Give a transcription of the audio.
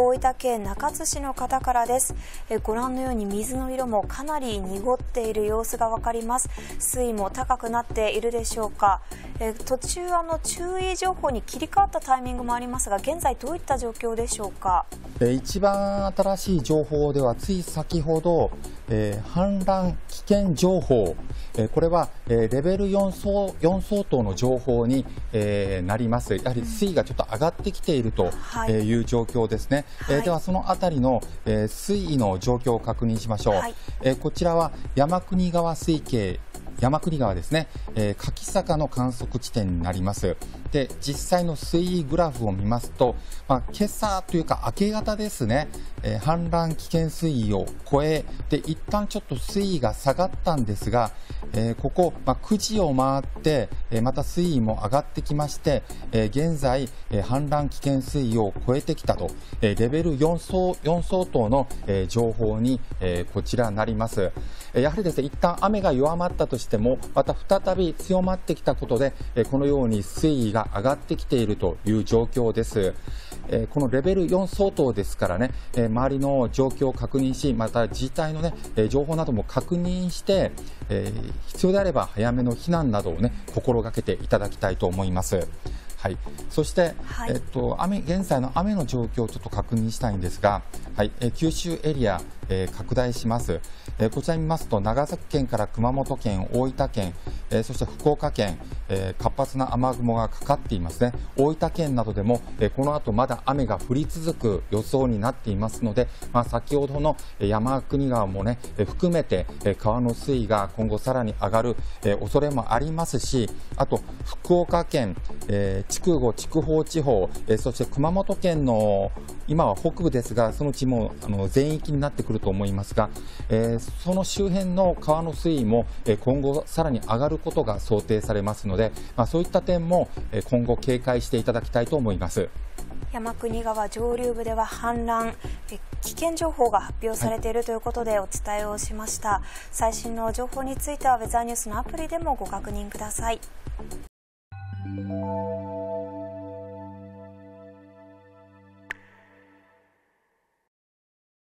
大分県中津市の方からです。えご覧のように水の色もかなり濁っている様子がわかります。水位も高くなっているでしょうか。え途中あの注意情報に切り替わったタイミングもありますが現在どういった状況でしょうか。一番新しい情報ではつい先ほど、えー、氾濫危険情報、えー、これは、えー、レベル4相 ,4 相当の情報に、えー、なります。やはり水位がちょっと上がってきているとい。う状況ですね、はい、えー、ではそのあたりの、えー、水位の状況を確認しましょう、はい、えー、こちらは山国川水系山国川ですね、えー、柿坂の観測地点になります。で、実際の水位グラフを見ますと、まあ、今朝というか明け方ですね、えー、氾濫危険水位を超え、で、一旦ちょっと水位が下がったんですが、えー、ここ、まあ、9時を回って、えまた水位も上がってきまして、え現在、え氾濫危険水位を超えてきたと、えレベル4相 ,4 相当の、え情報に、えこちらなります。やはりですね、一旦雨が弱まったとしても、また再び強まってきたことで、このように水位が上がってきているという状況です。このレベル4相当ですからね、周りの状況を確認し、また自治体のね、情報なども確認して、必要であれば早めの避難などをね、心がけていただきたいと思います。はい、そして、はい、えっと、雨現在の雨の状況をちょっと確認したいんですが、はいえ九州エリア、え、拡大します、え、こちら見ますと長崎県から熊本県、大分県、え、そして福岡県、え活発な雨雲がかかっていますね。大分県などでも、えこの後まだ雨が降り続く予想になっていますので、まあ、先ほどの山国川もね、え含めて、え川の水位が今後さらに上がる、え恐れもありますしあと福岡県、え筑後、筑豊地方、えそして熊本県の今は北部ですがそのうちもあの全域になってくると思いますが、えその周辺の川の水位も、え今後さらに上がることが想定されますので、まあ、そういった点も、え今後警戒していただきたいと思います。山国川上流部では氾濫危険情報が発表されているということでお伝えをしました、はい、最新の情報についてはウェザーニュースのアプリでもご確認ください